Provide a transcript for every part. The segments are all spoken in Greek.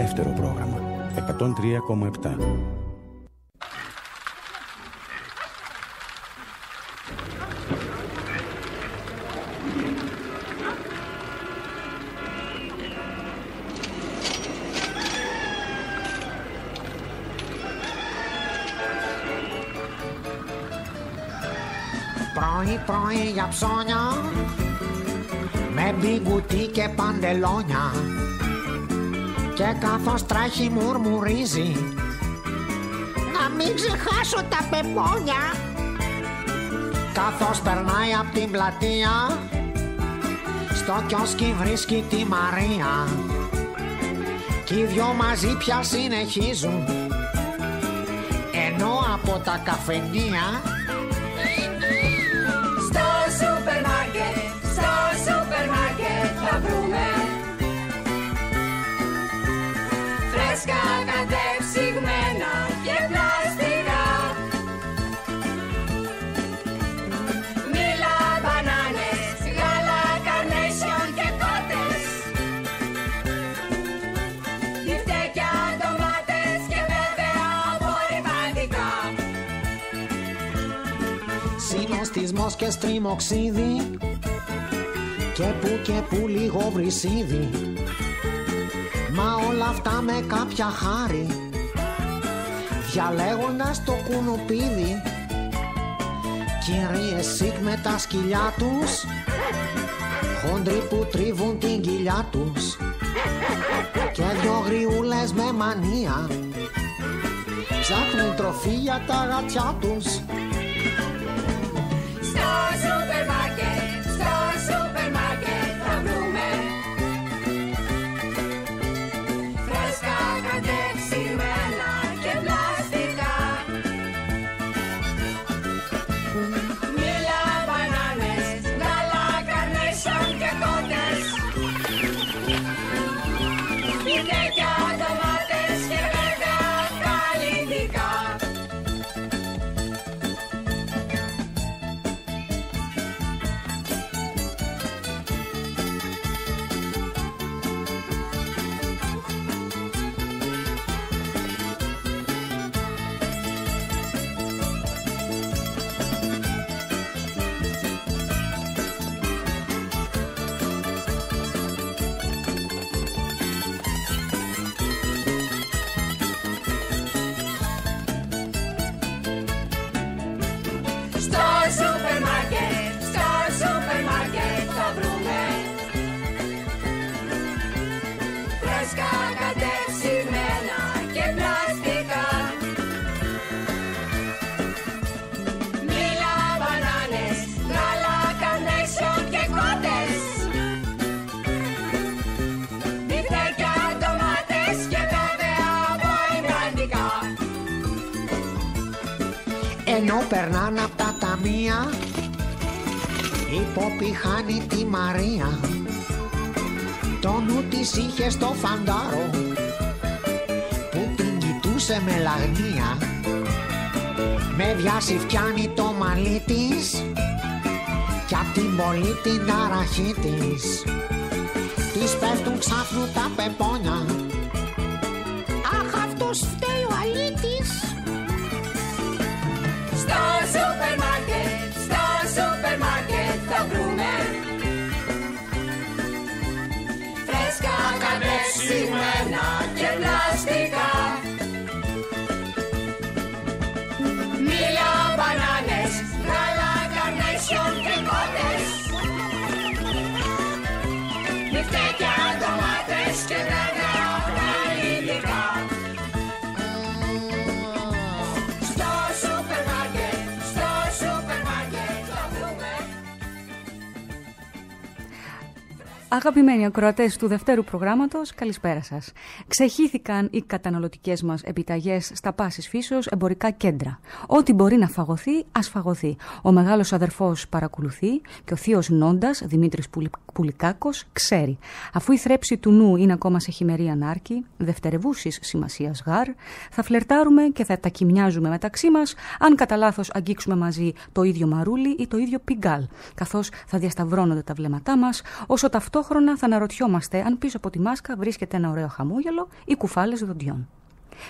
Δεύτερο πρόγραμμα. 103,7. Πρωί πρωί για ψώνια Με μπιγκουτί και παντελόνια Και καθώς τρέχει μουρμουρίζει. Να μην ξεχάσω τα πεπόνια. Καθώς περνάει από την πλατεία Στο κιόσκι βρίσκει τη Μαρία. Κι οι δυο μαζί πια συνεχίζουν. Ενώ από τα καφενεία και στριμοξίδι Και που και που λίγο βρυσίδι. Μα όλα αυτά με κάποια χάρη Διαλέγοντας το κουνουπίδι. Κυρίες σικ με τα σκυλιά τους Χόντροι που τρίβουν την κοιλιά τους. Και δυο γριούλες με μανία Ψάχνουν τροφή για τα γατιά τους Στο Ενώ περνάνε απ' τα ταμεία Η Πόπη χάνει τη Μαρία. Το νου της είχε στο φαντάρο Που την κοιτούσε με λαγνία. Με βιάση φτιάνει το μαλλί της Κι απ' την πολύ την ταραχή της. Της πέφτουν ξάφνου τα πεπόνια Speak Αγαπημένοι ακροατές του δευτέρου προγράμματος, καλησπέρα σας. Ξεχύθηκαν οι καταναλωτικές μας επιταγές στα πάσης φύσεως εμπορικά κέντρα. Ό,τι μπορεί να φαγωθεί, ας φαγωθεί. Ο μεγάλος αδερφός παρακολουθεί και ο θείος Νόντας, Δημήτρης Πουλικάκος, ξέρει. Αφού η θρέψη του νου είναι ακόμα σε χειμερή ανάρκη, δευτερευούσης σημασίας γάρ, θα φλερτάρουμε και θα τα κοιμιάζουμε μεταξύ μας, αν κατά λάθος αγγίξουμε μαζί το ίδιο μαρούλι ή το ίδιο πιγκάλ, καθώς θα διασταυρώνονται τα βλέμματά μας, όσο ταυτόχρονα ταυτόχρονα θα αναρωτιόμαστε αν πίσω από τη μάσκα βρίσκεται ένα ωραίο χαμόγελο ή κουφάλες δοντιών.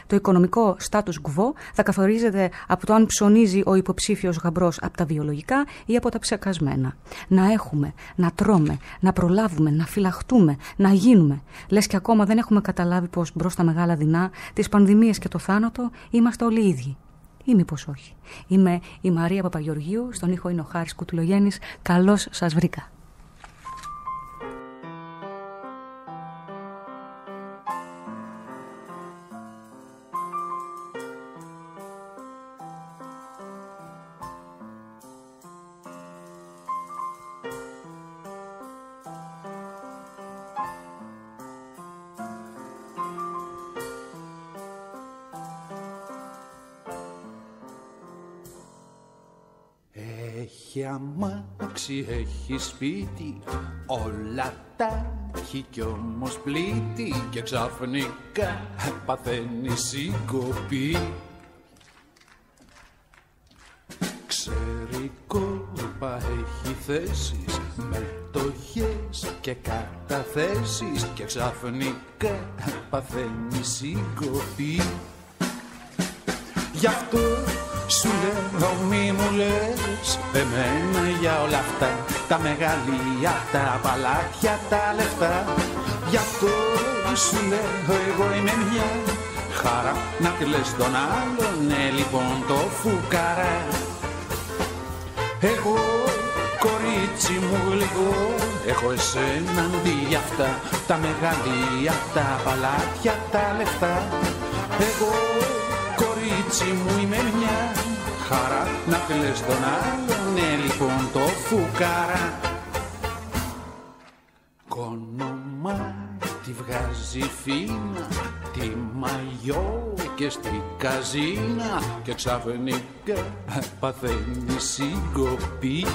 Το οικονομικό status quo θα καθορίζεται από το αν ψωνίζει ο υποψήφιος γαμπρός από τα βιολογικά ή από τα ψεκασμένα. Να έχουμε, να τρώμε, να προλάβουμε, να φυλαχτούμε, να γίνουμε. Λες και ακόμα δεν έχουμε καταλάβει πως μπρος στα μεγάλα δεινά, τις πανδημίες και το θάνατο, είμαστε όλοι ίδιοι. Ή μήπως όχι. Είμαι η Μαρία Παπαγεωργίου, στον ήχο είναι ο Χάρης Κουτουλογέννης. Καλώς σας βρήκα. Αμάξι, έχει σπίτι, όλα τα έχει κι όμως πλήτη και ξαφνικά παθαίνει συγκοπή. Ξέρει κόρπα έχει θέσεις, μετοχές και καταθέσεις και ξαφνικά παθαίνει συγκοπή. Γι' αυτό σου λέω μη μου λες Εμένα για όλα αυτά Τα μεγαλεία, τα παλάτια, τα λεφτά. Γι' αυτό σου λέω εγώ είμαι μια Χαρά. Να κλαις τον άλλον Ναι λοιπόν το φουκαρά. Εγώ κορίτσι μου γλυκό Έχω εσένα αντί για αυτά Τα μεγαλεία, τα παλάτια, τα λεφτά. Εγώ κορίτσι μου είμαι μια χαρά να κλαις τον άλλον, ναι λοιπόν το φουκάρα. Κόνομα τη βγάζει φίνα, τη μαγιό και στη καζίνα και ξαφνικά παθαίνει συγκοπή.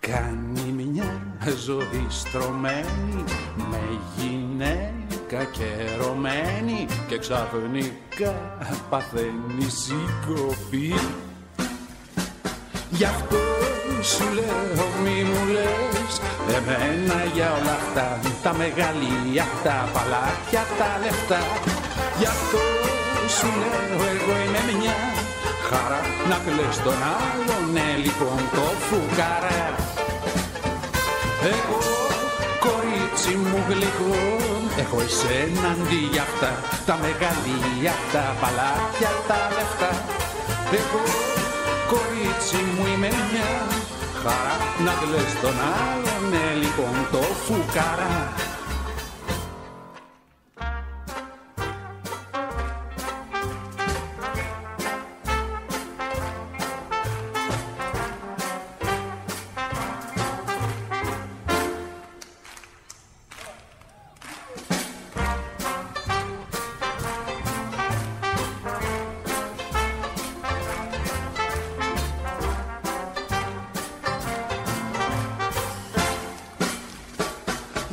Κάνει μια ζωή στρωμένη με γυναίκα και ρωμένη και ξαφνικά παθαίνει συγκοπή. Γι' αυτό σου λέω μη μου λες Εμένα για όλα αυτά Τα μεγαλεία, τα παλάτια, τα λεφτά Γι' αυτό σου λέω εγώ είμαι μια Χαρά να κλαις τον άλλον Ναι λοιπόν το φουκαρά Εγώ κορίτσι μου γλυκό Έχω εσένα αντί για αυτά Τα μεγαλεία, τα παλάτια, τα λεφτά Εγώ κορίτσι μου είμαι μια χαρά να κλαις τον άλλον, ναι λοιπόν το φουκαρά.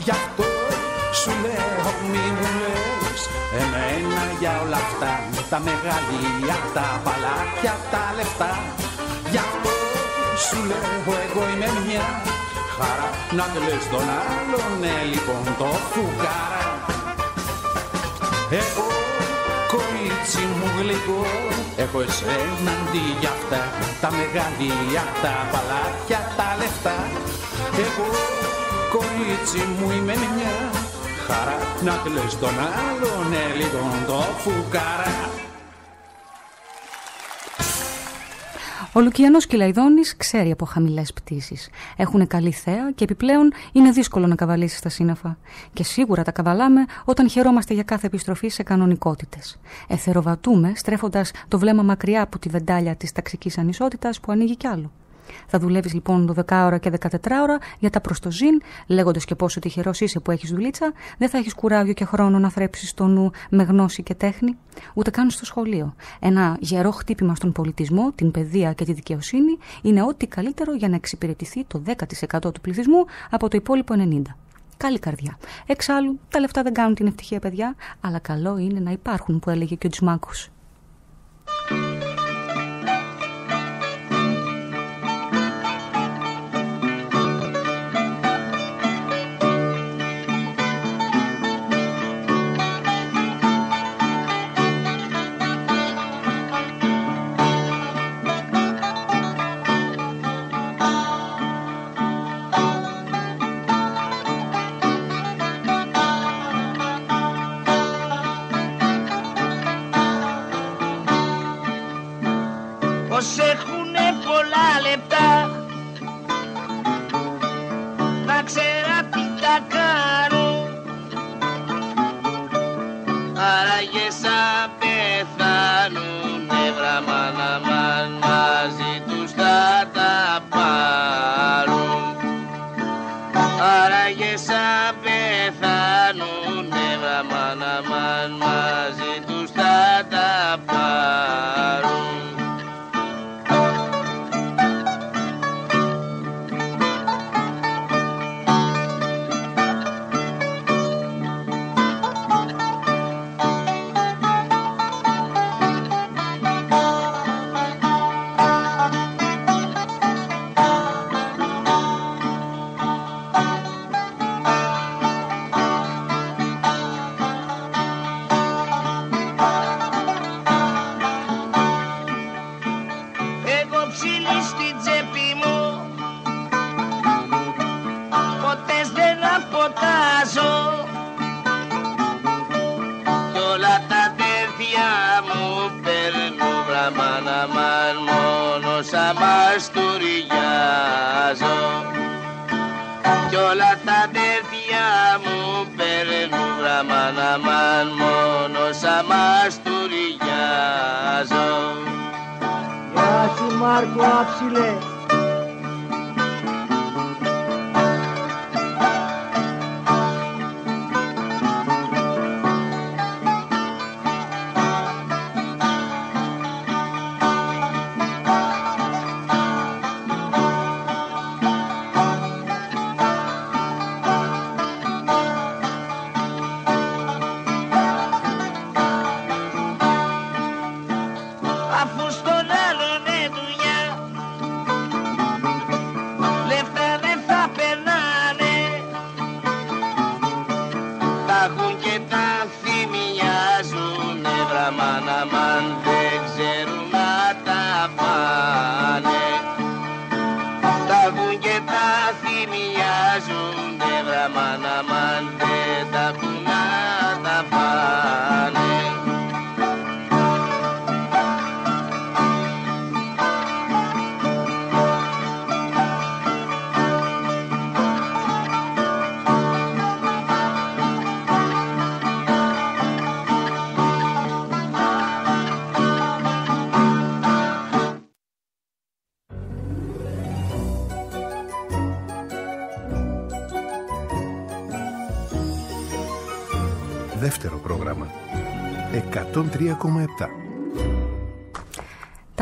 Γι' αυτό σου λέω μη μου λες Εμένα για όλα αυτά Τα μεγαλεία, τα παλάτια, τα λεφτά. Γι' αυτό σου λέω εγώ είμαι μια Χαρά. Να κλαις τον άλλον Ναι λοιπόν το φουκάρα Εγώ κορίτσι μου γλυκό Έχω εσένα αντί για αυτά Τα μεγαλεία, τα παλάτια, τα λεφτά. Εγώ κορίτσι μου είμαι μια χαρά να κλαις τον άλλον ναι λοιπόν το φουκάρα Ο Λουκιανός Κυλαϊδόνης ξέρει από χαμηλές πτήσεις. Έχουν καλή θέα και επιπλέον είναι δύσκολο να καβαλήσεις στα σύννεφα. Και σίγουρα τα καβαλάμε όταν χαιρόμαστε για κάθε επιστροφή σε κανονικότητες. Εθεροβατούμε στρέφοντας το βλέμμα μακριά από τη βεντάλια της ταξικής ανισότητας που ανοίγει κι άλλο. Θα δουλεύεις λοιπόν 12 ώρα και 14 ώρα για τα προστοζήν, λέγοντας και πόσο τυχερός είσαι που έχεις δουλίτσα, δεν θα έχεις κουράγιο και χρόνο να θρέψεις το νου με γνώση και τέχνη, ούτε καν στο σχολείο. Ένα γερό χτύπημα στον πολιτισμό, την παιδεία και τη δικαιοσύνη είναι ό,τι καλύτερο για να εξυπηρετηθεί το 10% του πληθυσμού από το υπόλοιπο 90%. Καλή καρδιά. Εξάλλου, τα λεφτά δεν κάνουν την ευτυχία, παιδιά, αλλά καλό είναι να υπάρχουν, που έλεγε και ο Τζιμάκος.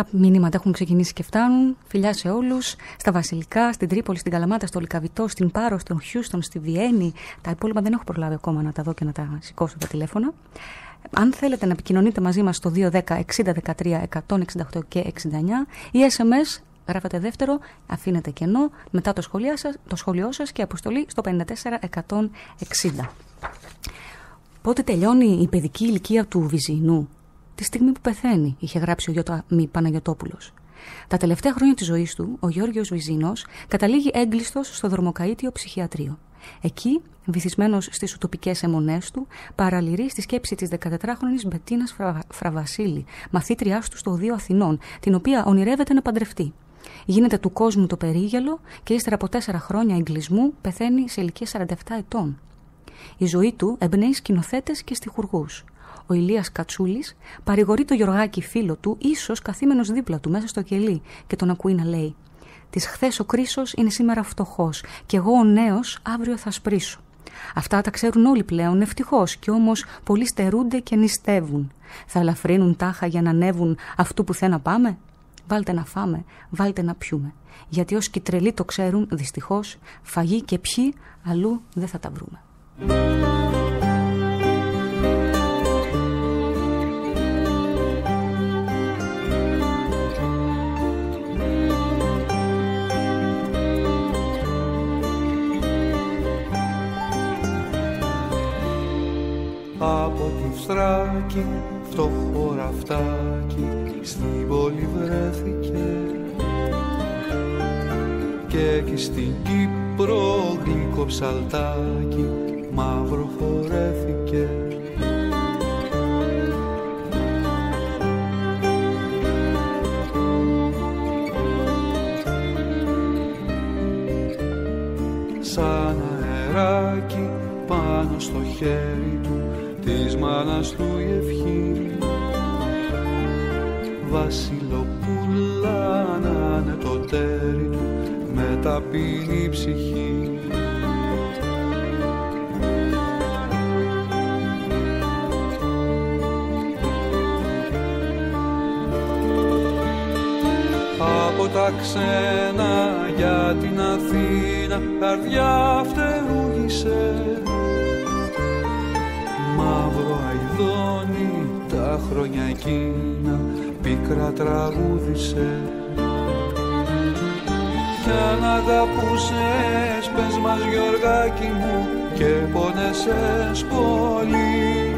Τα μηνύματα έχουν ξεκινήσει και φτάνουν. Φιλιά σε όλους. Στα Βασιλικά, στην Τρίπολη, στην Καλαμάτα, στο Λικαβιτό, στην Πάρο, στον Χιούστον, στη Βιέννη. Τα υπόλοιπα δεν έχω προλάβει ακόμα να τα δω και να τα σηκώσω τα τηλέφωνα. Αν θέλετε να επικοινωνείτε μαζί μας στο 210 60 13 168 και 69 ή SMS γράφετε δεύτερο, αφήνετε κενό μετά το, σχολείο σας, το σχόλιο σας και αποστολή στο 54 160. Πότε τελειώνει η παιδική ηλικία του Βυζινού, τη στιγμή που πεθαίνει, είχε γράψει ο Γιώτα Μη Παναγιωτόπουλος. Τα τελευταία χρόνια της ζωής του, ο Γιώργος Βυζίνος καταλήγει έγκλειστος στο δρομοκαΐτιο ψυχιατρίο. Εκεί, βυθισμένος στις ουτοπικές αιμονές του, παραλυρεί στη σκέψη της 14χρονης Μπετίνας Φρα... Φραβασίλη, μαθήτριάς του στο Οδείο Αθηνών, την οποία ονειρεύεται να παντρευτεί. Γίνεται του κόσμου το περίγελο και ύστερα από τέσσερα χρόνια εγκλισμού πεθαίνει σε ηλικία 47 ετών. Η ζωή του εμπνέει σκηνοθέτες και στιχουργούς. Ο Ηλίας Κατσούλης παρηγορεί το Γιωργάκη φίλο του, ίσως καθήμενος δίπλα του μέσα στο κελί και τον ακούει να λέει «Της χθες ο κρίσος είναι σήμερα φτωχός και εγώ ο νέος αύριο θα σπρίσω». Αυτά τα ξέρουν όλοι πλέον, ευτυχώς, και όμως πολλοί στερούνται και νηστεύουν. Θα ελαφρύνουν τάχα για να ανέβουν αυτού που θε να πάμε; Βάλτε να φάμε, βάλτε να πιούμε. Γιατί όσοι τρελοί το ξέρουν, δυστυχώς, φαγή και ποιοι αλλού δεν θα τα βρούμε. Από τη Θράκη φτωχό ραφτάκι στην πόλη βρέθηκε. Και εκεί στην Κύπρο γλυκό ψαλτάκι μαύρο φορέθηκε σαν αεράκι πάνω στο χέρι του της μάνας του η ευχή. Βασιλοπούλα να είναι το τέρι του με ταπεινή ψυχή. Από τα ξένα για την Αθήνα καρδιά φτερούγησε. Μαύρο αηδόνι τα χρόνια εκείνα πίκρα τραγούδισε. Κι αν αγαπούσες πες μας Γιωργάκη μου και πόνεσες πολύ.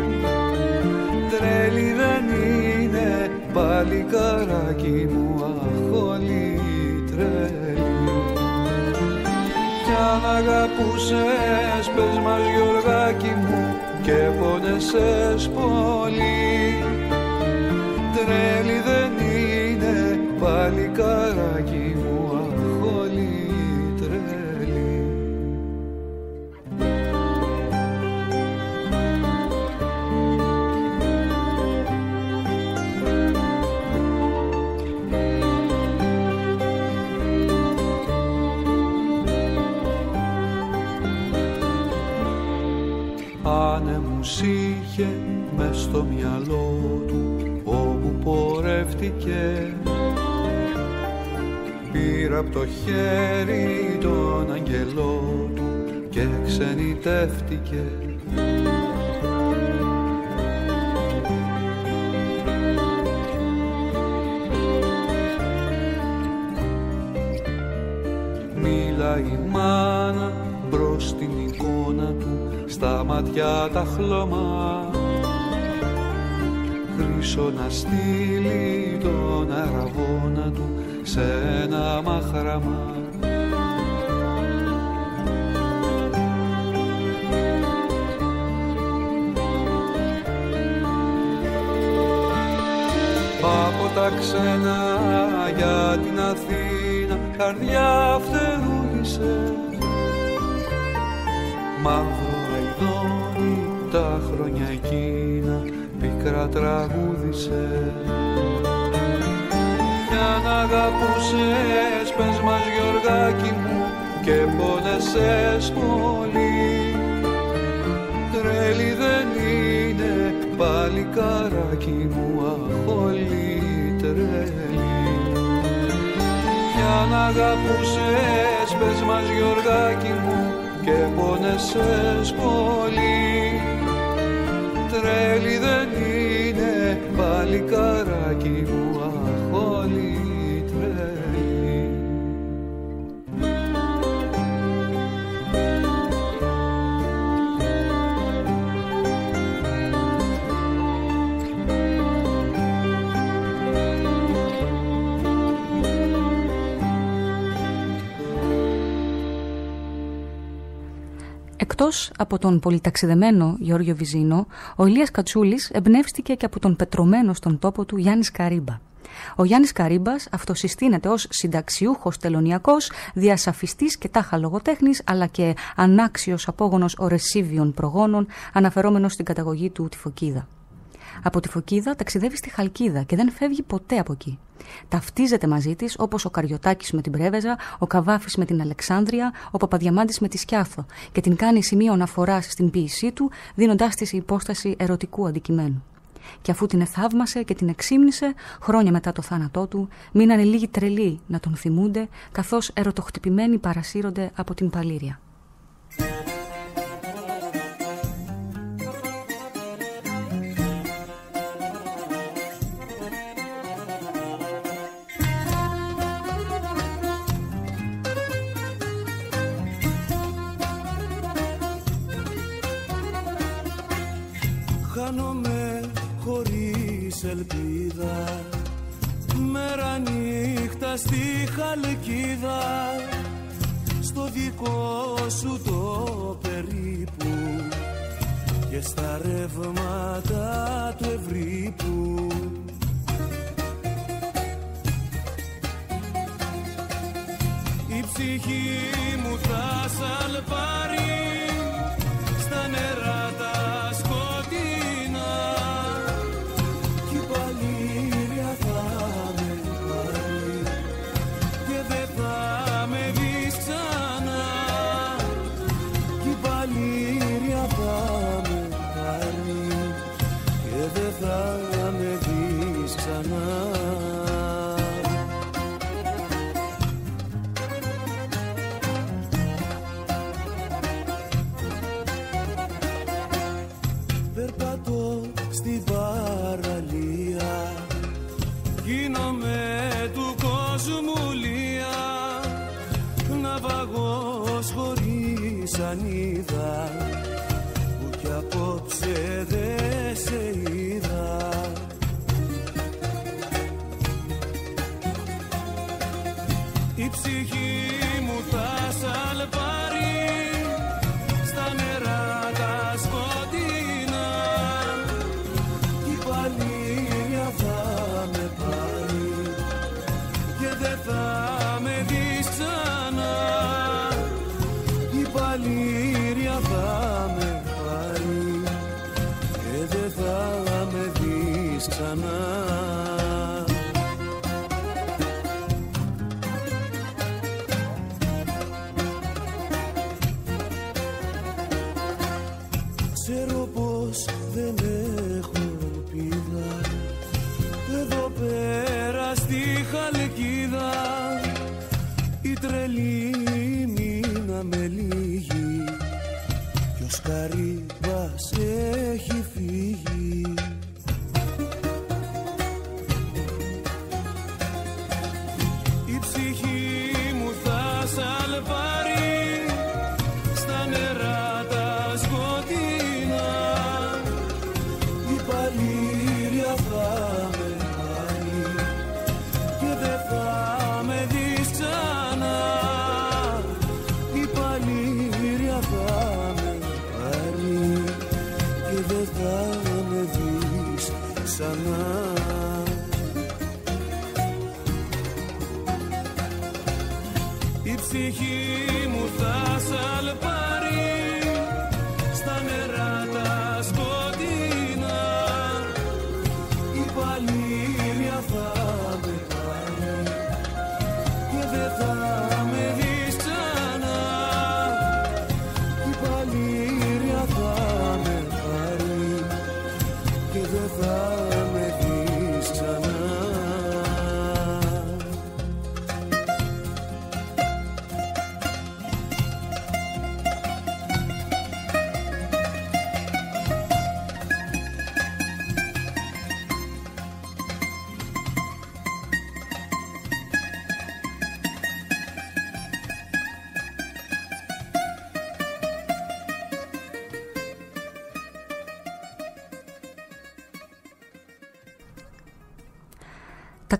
Τρέλη δεν είναι πάλι καράκι μου αχόλη τρέλη. Κι αν αγαπούσες πες μας Γιωργάκη μου και πόνεσες πολύ. Τρέλη δεν είναι πάλι στο μυαλό του όπου πορεύτηκε. Πήρα από το χέρι τον αγγελό του και ξενιτεύτηκε. Μίλα η μάνα μπρος στην εικόνα του στα ματιά τα χλώμα πίσω να στείλει τον αραβόνα του σε ένα μαχραμά Από τα ξένα για την Αθήνα καρδιά φτερούγησε. Μαύρο αηδόνι τα χρόνια εκείνα πίκρα τραγούδισε. Κι αν αγαπούσες πες μας Γιωργάκη μου και πόνεσες πολύ. Τρέλη δεν είναι πάλι καράκι μου αχόλη τρέλη. Κι αν αγαπούσες πες μας Γιωργάκη μου και πόνεσες πολύ. Τρέλη δεν Εκτός από τον πολυταξιδεμένο Γιώργιο Βυζίνο, ο Ηλίας Κατσούλης εμπνεύστηκε και από τον πετρωμένο στον τόπο του Γιάννης Καρύμπα. Ο Γιάννης Καρύμπας αυτοσυστήνεται ως συνταξιούχος τελωνιακός, διασαφιστής και τάχα λογοτέχνης, αλλά και ανάξιος απόγονος ορεσίβιων προγόνων, αναφερόμενος στην καταγωγή του Τυφοκίδα. Από τη Φωκίδα ταξιδεύει στη Χαλκίδα και δεν φεύγει ποτέ από εκεί. Ταυτίζεται μαζί της όπως ο Καριωτάκης με την Πρέβεζα, ο Καβάφης με την Αλεξάνδρεια, ο Παπαδιαμάντης με τη Σκιάθο και την κάνει σημείο αναφοράς στην ποίησή του, δίνοντάς της υπόσταση ερωτικού αντικειμένου. Και αφού την εθαύμασε και την εξήμνησε, χρόνια μετά το θάνατό του, μείνανε λίγοι τρελοί να τον θυμούνται, καθώς ερωτοχτυπημένοι παρασύρονται από την παλήρια. Ελπίδα Μέρα νύχτα στη χαλκίδα. Στο δικό σου το περίπου Και στα ρεύματα του ευρύπου. Η ψυχή μου θα σαλπάρει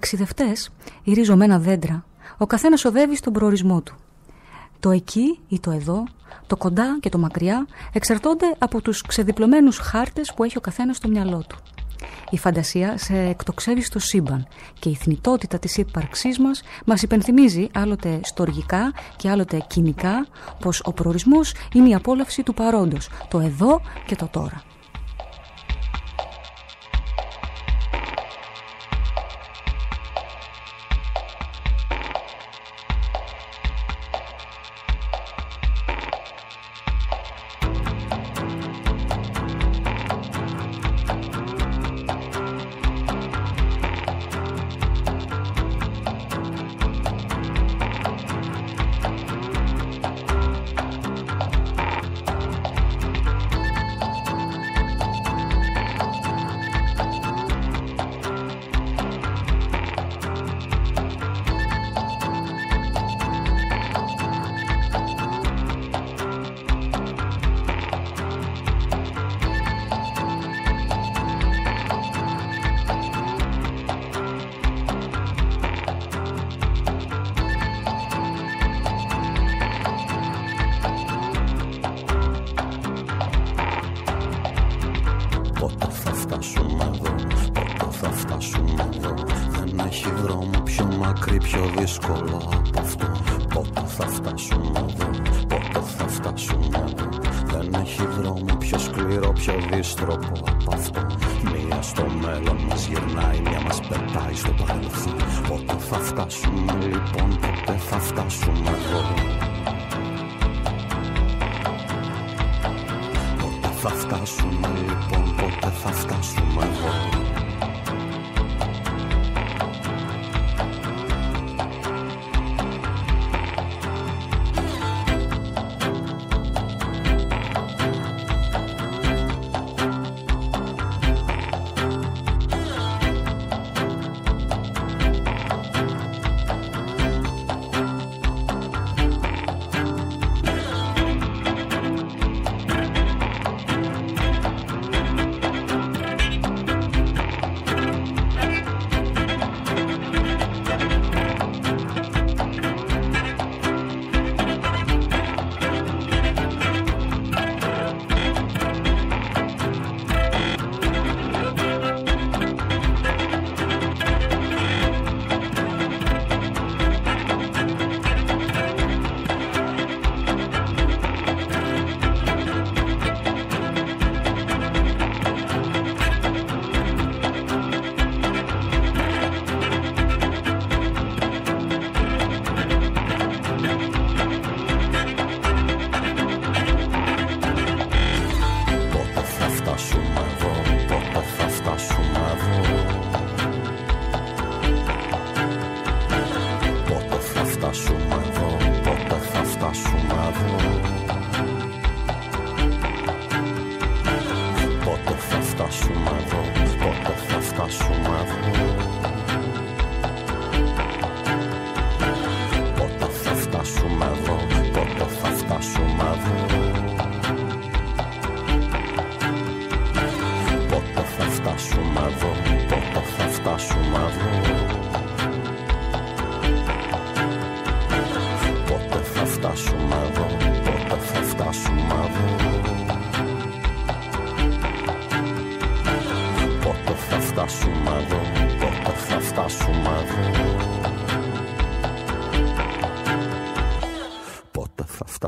ταξιδευτές οι ριζωμένα δέντρα, ο καθένας οδεύει στον προορισμό του. Το εκεί ή το εδώ, το κοντά και το μακριά εξαρτώνται από τους ξεδιπλωμένους χάρτες που έχει ο καθένας στο μυαλό του. Η φαντασία σε εκτοξεύει στο σύμπαν και η θνητότητα της ύπαρξής μας μας υπενθυμίζει άλλοτε στοργικά και άλλοτε κοινικά πως ο προορισμός είναι η απόλαυση του παρόντος, το εδώ και το τώρα.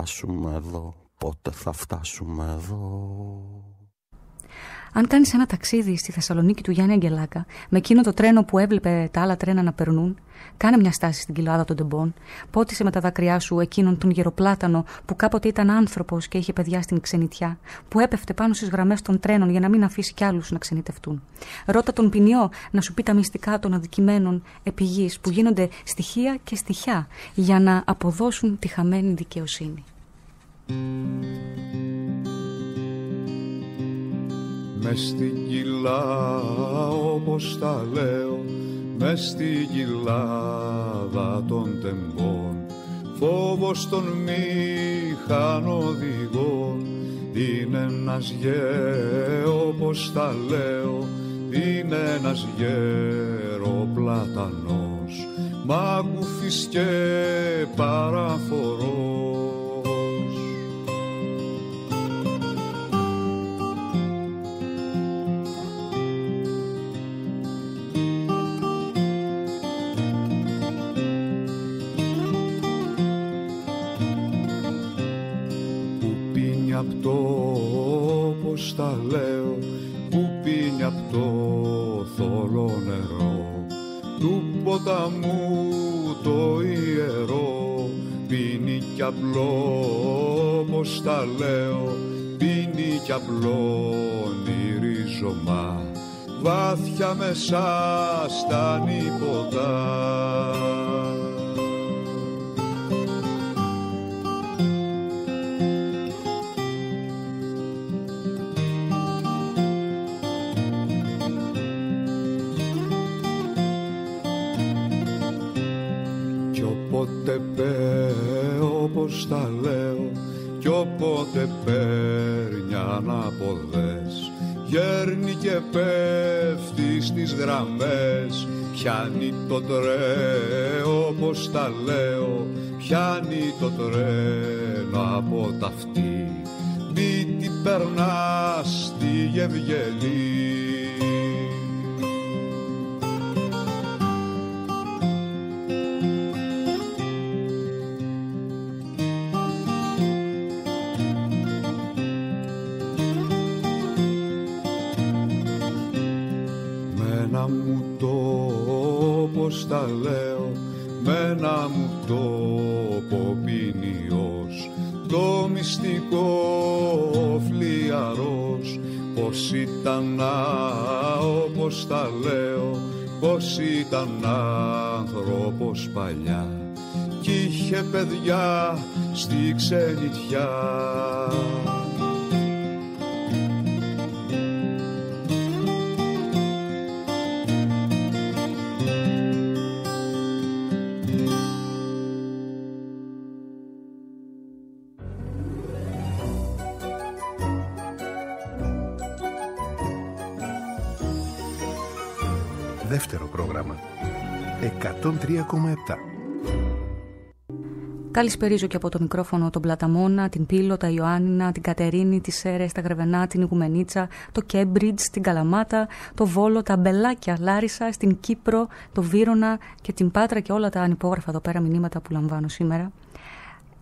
Φτάσουμε εδώ Πότε θα φτάσουμε εδώ; Αν κάνεις ένα ταξίδι στη Θεσσαλονίκη του Γιάννη Αγγελάκα, με εκείνο το τρένο που έβλεπε τα άλλα τρένα να περνούν, κάνε μια στάση στην κοιλάδα των τεμπών, πότισε με τα δάκρυά σου εκείνον τον γεροπλάτανο που κάποτε ήταν άνθρωπος και είχε παιδιά στην ξενιτιά, που έπεφτε πάνω στις γραμμές των τρένων για να μην αφήσει κι άλλους να ξενιτευτούν. Ρώτα τον ποινιό να σου πει τα μυστικά των αδικημένων επιγεί που γίνονται στοιχεία και στοιχιά για να αποδώσουν τη χαμένη δικαιοσύνη. Μες στην κοιλά όπως τα λέω μες στην κοιλάδα των τεμπών. Φόβος των μηχανοδηγών είναι ένας γέ όπως τα λέω είναι ένας γεροπλατανός. Μάκουφης και παραφορός απ' το όπως τα λέω που πίνει απ' το θολό νερό. Του ποταμού το ιερό πίνει κι απλό όπως τα λέω. Πίνει κι απλό ρίζωμα βάθια μέσα στα νύποτα όπως τα λέω Κι όποτε παίρνει αναποδές. Γέρνει και πέφτει στις γραμμές Πιάνει το τρένο όπως τα λέω Πιάνει το τρένο από τα αυτή. Μη την περνάς στη Γευγελή τα λέω Με ένα μου τόπο ποινιός Το μυστικό φλιαρός Πως ήταν να, όπως τα λέω Πως ήταν άνθρωπος παλιά. Κι είχε παιδιά στη ξενιτιά Δεύτερο πρόγραμμα. 103,7. Καλησπερίζω και από το μικρόφωνο τον Πλαταμόνα, την Πύλο, τα Ιωάννινα, την Κατερίνη, τη Σέρε, τα Γρεβενά, την Ιγουμενίτσα, το Κέμπριτζ, την Καλαμάτα, το Βόλο, τα Μπελάκια, Λάρισα, στην Κύπρο, το Βύρονα και την Πάτρα και όλα τα ανυπόγραφα εδώ πέρα μηνύματα που λαμβάνω σήμερα.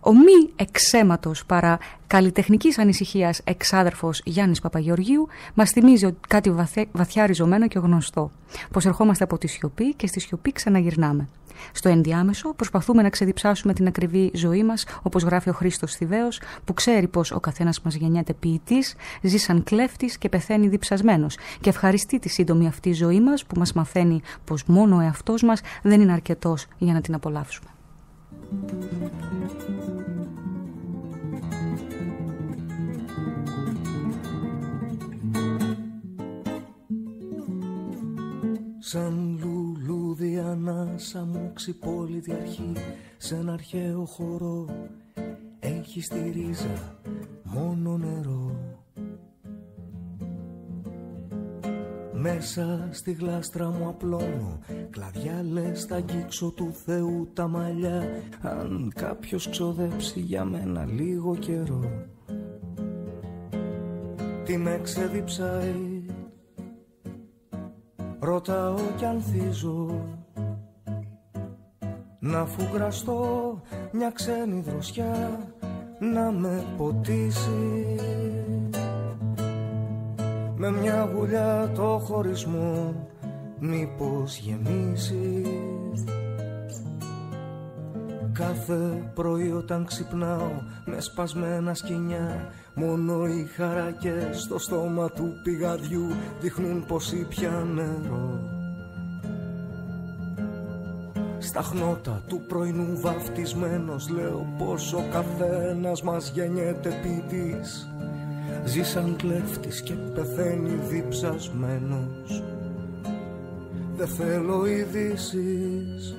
Ο μη εξαίματος παρά καλλιτεχνικής ανησυχίας εξάδερφος Γιάννης Παπαγεωργίου μας θυμίζει ότι κάτι βαθιά, βαθιά ριζωμένο και γνωστό. Πως ερχόμαστε από τη σιωπή και στη σιωπή ξαναγυρνάμε. Στο ενδιάμεσο προσπαθούμε να ξεδιψάσουμε την ακριβή ζωή μας, όπως γράφει ο Χρήστος Θηβαίος, που ξέρει πως ο καθένας μας γεννιέται ποιητής, ζει σαν κλέφτης και πεθαίνει διψασμένος και ευχαριστεί τη σύντομη αυτή ζωή μας που μας μαθαίνει πως μόνο ο εαυτός μας δεν είναι αρκετός για να την απολαύσουμε. Σαν λουλούδι ανάσα μου την αρχή σε ένα αρχαίο χώρο έχει στη ρίζα μόνο νερό. Μέσα στη γλάστρα μου απλώνω. Κλαδιά λες θα αγγίξω του Θεού τα μαλλιά. Αν κάποιος ξοδέψει για μένα λίγο καιρό. Τι με ξεδιψάει Ρωτάω κι ανθίζω Να φουγκραστώ μια ξένη δροσιά Να με ποτίσει Με μια γουλιά το χωρισμό Μήπως γεμίσεις. Κάθε πρωί όταν ξυπνάω με σπασμένα σκηνιά Μόνο οι χαρακές στο στόμα του πηγαδιού Δείχνουν πως ήπια νερό. Στα χνότα του πρωινού βαφτισμένος Λέω πως ο καθένας μας γεννιέται ποιητής Ζει σαν κλέφτης και πεθαίνει διψασμένος. Δεν θέλω ειδήσεις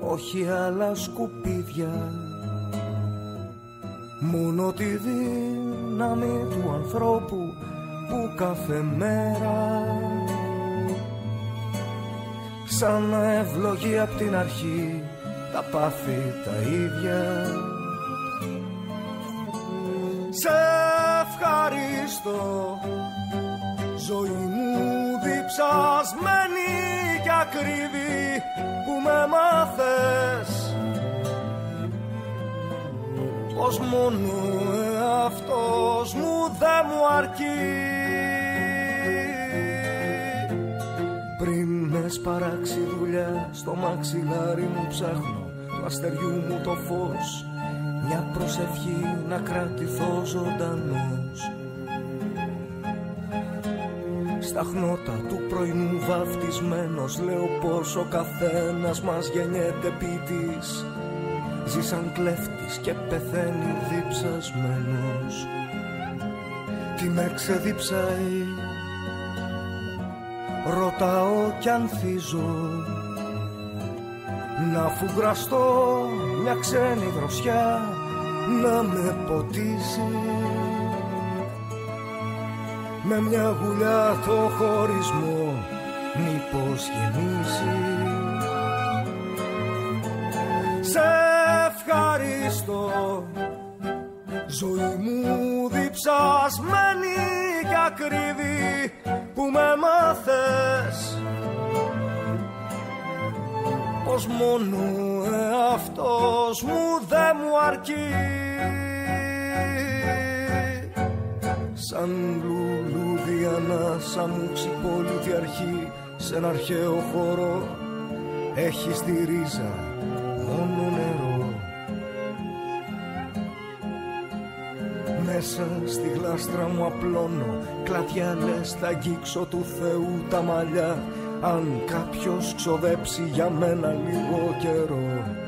όχι άλλα σκουπίδια. Μόνο τη δύναμη του ανθρώπου που κάθε μέρα Σαν να ευλογεί απ' την αρχή τα πάθη τα ίδια. Σε ευχαριστώ. Ζωή μου διψασμένη και ακρίβη που με μάθες. Πως μόνο αυτός μου δεν μου αρκεί. Πριν με σπαράξει δουλειά στο μαξιλάρι μου ψάχνω του αστεριού μου το φως. Μια προσευχή να κρατηθώ ζωντανός στα χνότα του πρωινού βαφτισμένος Λέω πως ο καθένας μας γεννιέται ποιητής. Ζει σαν κλέφτης και πεθαίνει διψασμένος. Τι με ξεδιψάει Ρωτάω κι ανθίζω Να φουγκραστώ μια ξένη δροσιά Να με ποτίσει με μια γουλιά το χωρισμό μήπως γεμίσει Σε ευχαριστώ ζωή μου διψασμένη και ακρίβη που με μάθες. Πως μόνο εαυτός μου δεν μου αρκεί. Σαν λουλούδι ανάσα μου ξυπόλυτη αρχή Σε ένα αρχαίο χώρο έχει στη ρίζα μόνο νερό. Μέσα στη γλάστρα μου απλώνω Κλαδιά λες θα αγγίξω του Θεού τα μαλλιά Αν κάποιος ξοδέψει για μένα λίγο καιρό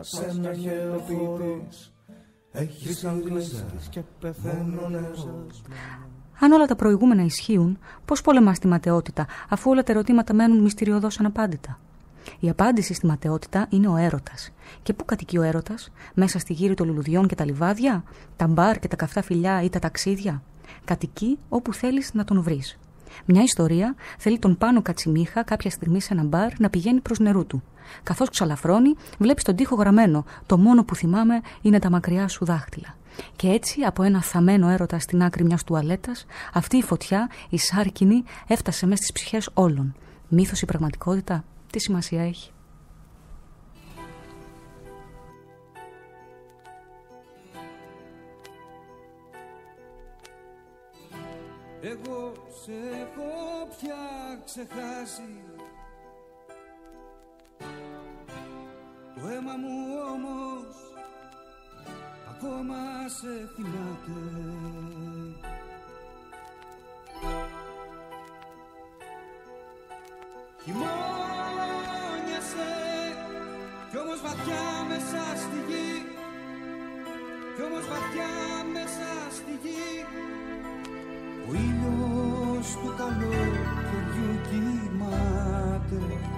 σε ένα αρχαίο ποιητής έχεις σαν κλέστης και πεθαίνω νερός Αν όλα τα προηγούμενα ισχύουν, πώς πολεμάς τη ματαιότητα, αφού όλα τα ερωτήματα μένουν μυστηριωδώς αναπάντητα; Η απάντηση στη ματαιότητα είναι ο έρωτας. Και πού κατοικεί ο έρωτας, μέσα στη γύρι των λουλουδιών και τα λιβάδια, τα μπαρ και τα καυτά φιλιά ή τα ταξίδια; Κατοικεί όπου θέλεις να τον βρεις. Μια ιστορία θέλει τον πάνω κατσιμίχα κάποια στιγμή σε ένα μπαρ να πηγαίνει προς νερού του. Καθώς ξαλαφρώνει, βλέπει τον τοίχο γραμμένο. Το μόνο που θυμάμαι είναι τα μακριά σου δάχτυλα. Και έτσι, από ένα θαμένο έρωτα στην άκρη μιας τουαλέτας, αυτή η φωτιά, η σάρκινη, έφτασε μέσα στις ψυχές όλων. Μύθος ή πραγματικότητα, τι σημασία έχει; Εγώ σε έχω πια ξεχάσει. Το αίμα μου όμως ακόμα σε θυμάται. Χειμώνιασε κι όμως βαθιά μέσα στη γη. Κι όμως βαθιά μέσα στη γη. Ο ήλιος του καλοκαιριού κοιμάται. Κοιμάται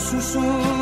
sussurro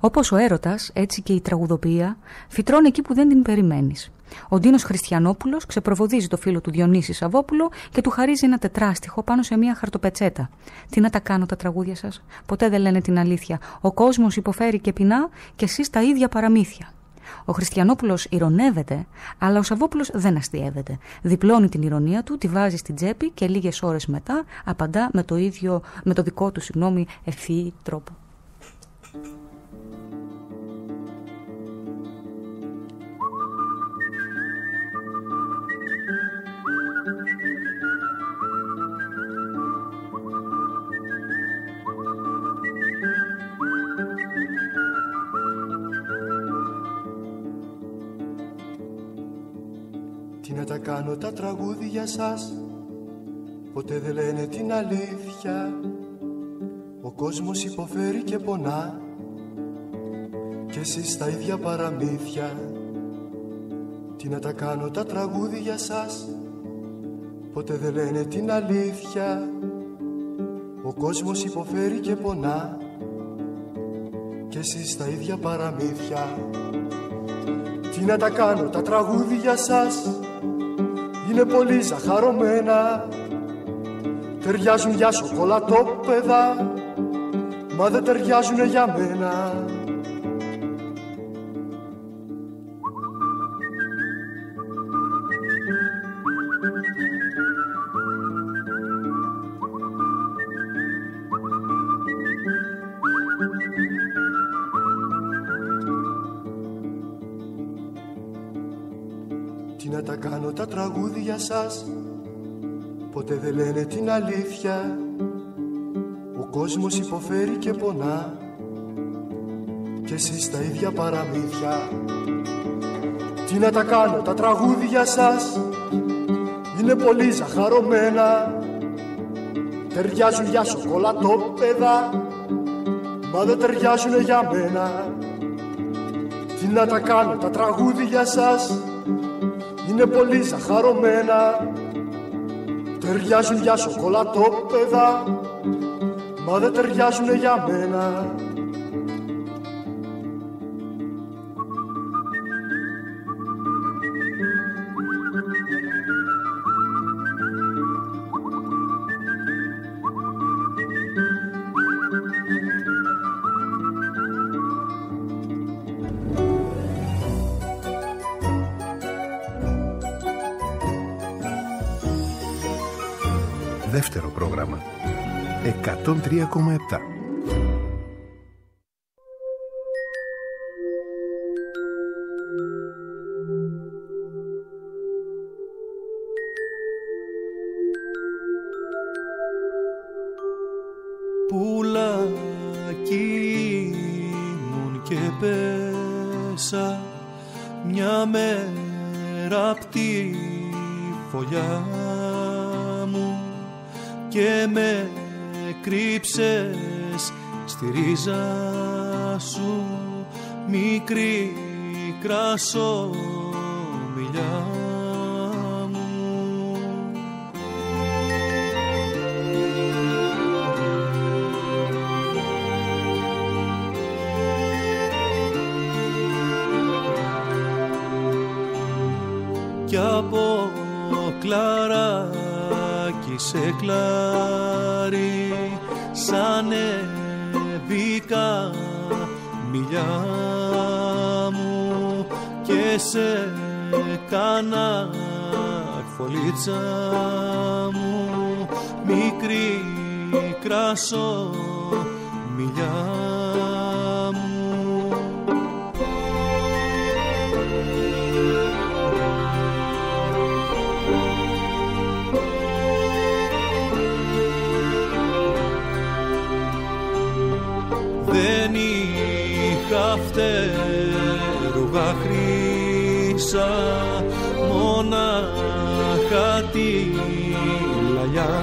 Όπως ο έρωτας, έτσι και η τραγουδοποιία φυτρώνει εκεί που δεν την περιμένεις. Ο Ντίνος Χριστιανόπουλος ξεπροβοδίζει το φίλο του Διονύσης Σαββόπουλο και του χαρίζει ένα τετράστιχο πάνω σε μια χαρτοπετσέτα. Τι να τα κάνω τα τραγούδια σας; Ποτέ δεν λένε την αλήθεια. Ο κόσμος υποφέρει και πεινά και εσείς τα ίδια παραμύθια. Ο Χριστιανόπουλος ηρωνεύεται, αλλά ο Σαββόπουλος δεν αστείευεται. Διπλώνει την ηρωνία του, τη βάζει στην τσέπη και λίγες ώρες μετά απαντά με το, ίδιο, με το δικό του συγγνώμη ευθύ τρόπο. Κάνω τα τραγούδια σας. Ποτέ δεν λένε την αλήθεια. Ο κόσμος υποφέρει και πονά. Κι εσείς τα ίδια παραμύθια. Τι να τα κάνω τα τραγούδια σας. Ποτέ δεν λένε την αλήθεια. Ο κόσμος υποφέρει και πονά. Κι εσείς τα ίδια παραμύθια. Τι να τα κάνω τα τραγούδια σας Είναι πολύ ζαχαρωμένα. Ταιριάζουν για σοκολατόπεδα Μα δεν ταιριάζουν για μένα τραγούδια σας. Ποτέ δεν λένε την αλήθεια. Ο κόσμος υποφέρει και πονά. Κι εσείς τα ίδια παραμύθια. Τι να τα κάνω τα τραγούδια σας. Είναι πολύ ζαχαρωμένα. Ταιριάζουν για σοκολατόπεδα. Μα δεν ταιριάζουν για μένα. Τι να τα κάνω τα τραγούδια σας Είναι πολύ ζαχαρωμένα Ταιριάζουν για σοκολατόπεδα Μα δεν ταιριάζουν για μένα 103,7 Πουλάκι ρίζα σου μικρή κρασό μιλιά μου. Κι από κλαράκι σε κλάρι σαν εβίκα μιλιά μου και σε κάνα φωλίτσα μου μικρή κράσο μονάχα τη λαλιά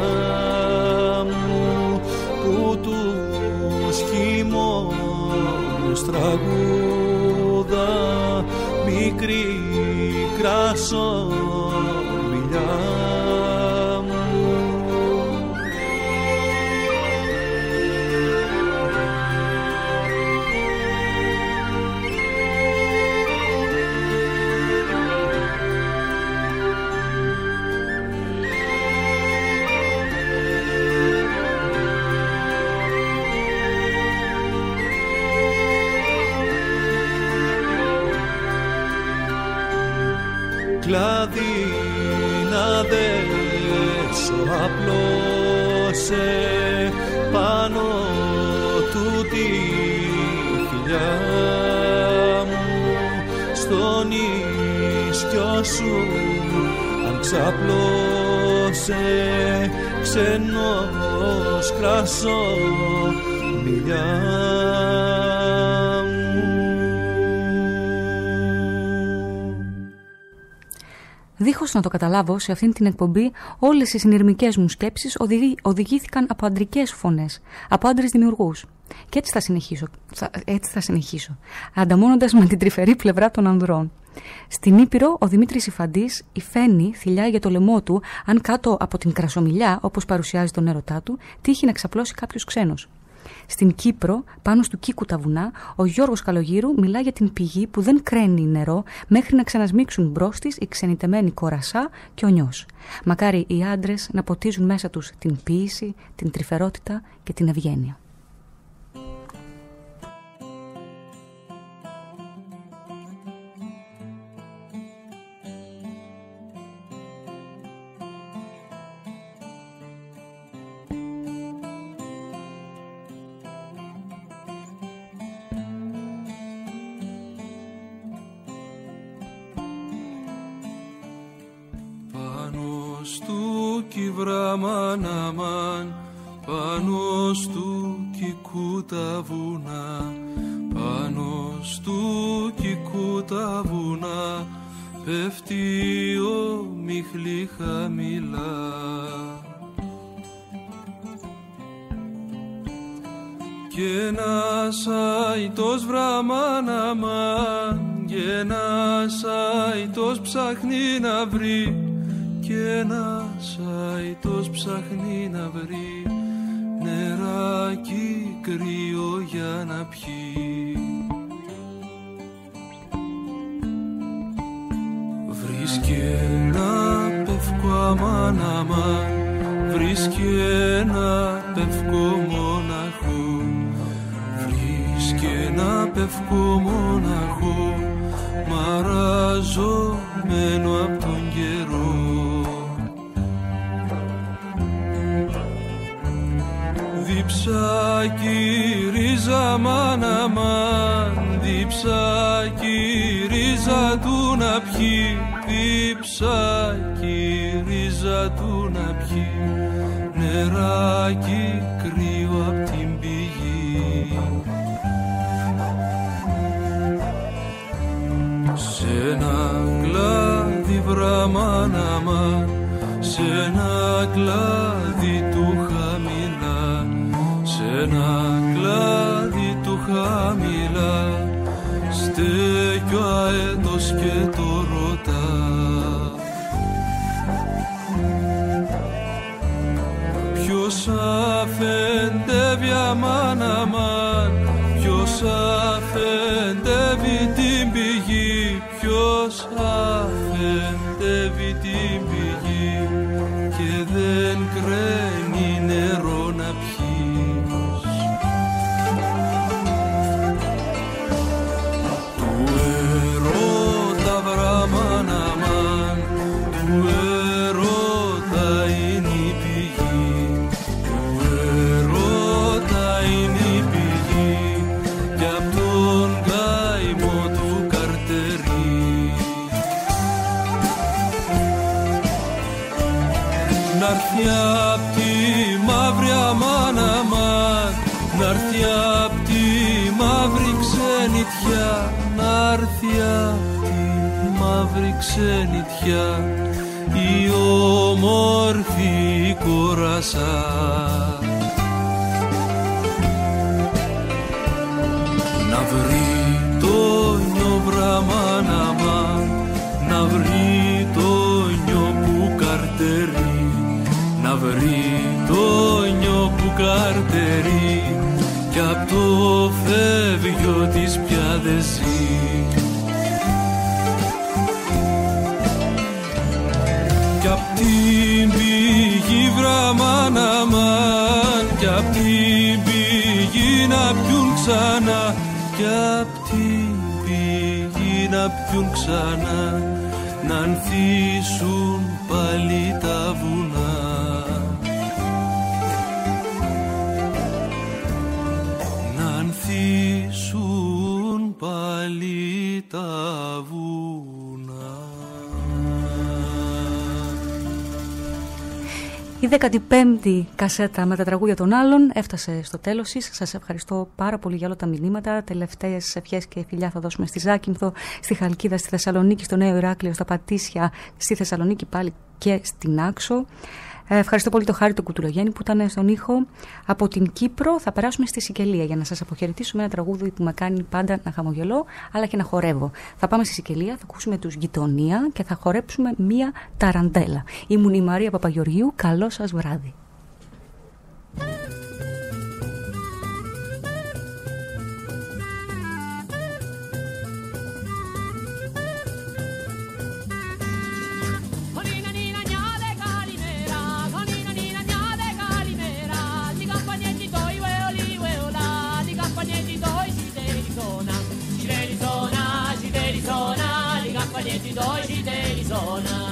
μου που τους χειμώνες τραγούδα μικρή κράσο απλώσε πάνω του τη φιλιά μου. Στον ίσκιο σου αν ξαπλώσε ξενός κρασό μιλιά μου Δίχως να το καταλάβω, σε αυτήν την εκπομπή όλες οι συνειρμικές μου σκέψεις οδηγήθηκαν από αντρικές φωνές, από άντρες δημιουργούς. Και έτσι θα συνεχίσω, έτσι θα συνεχίσω ανταμώνοντας με την τρυφερή πλευρά των ανδρών. Στην Ήπειρο, ο Δημήτρης Ιφαντής υφαίνει θηλιά για το λαιμό του, αν κάτω από την κρασομιλιά, όπως παρουσιάζει τον έρωτά του, τύχει να ξαπλώσει κάποιος ξένος. Στην Κύπρο, πάνω στου Κίκου τα βουνά, ο Γιώργος Καλογύρου μιλά για την πηγή που δεν κραίνει νερό μέχρι να ξανασμίξουν μπρος της η ξενιτεμένη κορασά και ο νιός. Μακάρι οι άντρες να ποτίζουν μέσα τους την ποίηση, την τρυφερότητα και την ευγένεια. Αμάν πάνω στου κυκού τα βουνά πάνω στου κυκού τα βουνά πέφτει ο μιχλή χαμηλά. Και ένας αητός βραμάν αμάν και ένας αητός ψάχνει να βρει και ένας αητός ψάχνει να βρει νεράκι κρύο για να πιει. Βρίσκει ένα πευκό αμάν αμάν Βρίσκει ένα πευκό μοναχό Βρίσκει ένα πευκό μοναχό Μαραζωμένο Διψάκι ρίζα μάνα μάν Διψάκι ρίζα του να πιει Διψάκι ρίζα του να πιει. Νεράκι κρύο απ' την πηγή. Σε ένα κλάδι βραμάνα μάν Σε ένα κλάδι χαμηλά. Στέκει ο αέτος και το ρωτά. Ποιος αφεντεύει αμάν αμάν Ποιος αφεντεύει ξενιτιά Η όμορφη κορασά Να βρει το νιό βραμάν αμάν Να βρει το νιό που καρτερεί. Να βρει το νιό που καρτερεί κι απ' το φεύγιο της πια ξανά κι απ' την πηγή να πιούν ξανά να ανθίσουν Η 15η κασέτα με τα τραγούδια των άλλων έφτασε στο τέλος της. Σας ευχαριστώ πάρα πολύ για όλα τα μηνύματα. Τελευταίες ευχές και φιλιά θα δώσουμε στη Ζάκυνθο, στη Χαλκίδα, στη Θεσσαλονίκη, στο Νέο Ηράκλειο, στα Πατήσια, στη Θεσσαλονίκη πάλι και στην Άξο. Ε, ευχαριστώ πολύ το Χάρη του Κουτουρογέννη που ήταν στον ήχο. Από την Κύπρο θα περάσουμε στη Σικελία για να σας αποχαιρετήσουμε ένα τραγούδι που με κάνει πάντα να χαμογελώ αλλά και να χορεύω. Θα πάμε στη Σικελία, θα ακούσουμε τους γειτονία και θα χορέψουμε μία ταραντέλα. Ήμουν η Μαρία Παπαγεωργίου. Καλό σας βράδυ. Doi di Doi di Dei Zona.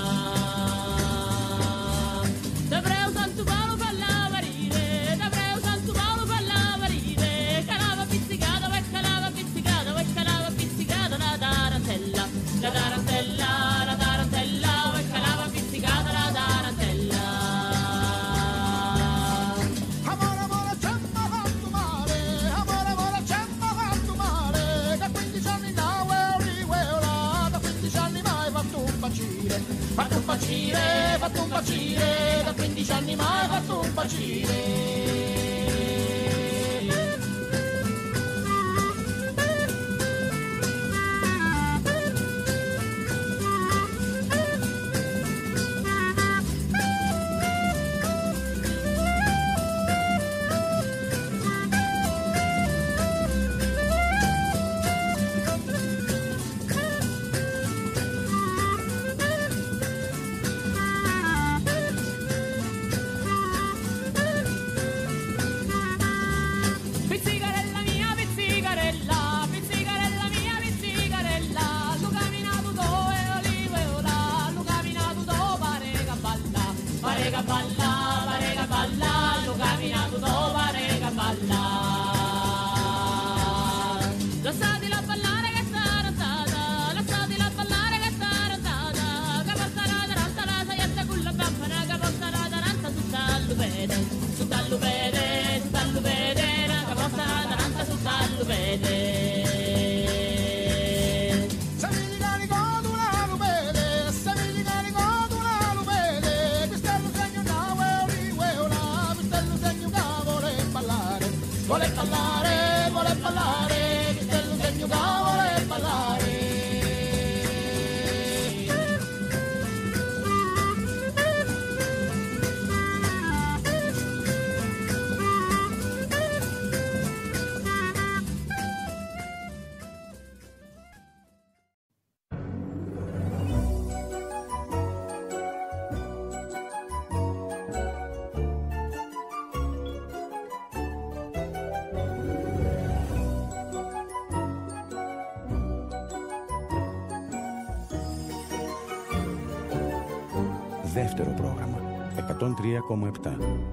bacile, da 15 anni mai fatto un bacile. 103,7.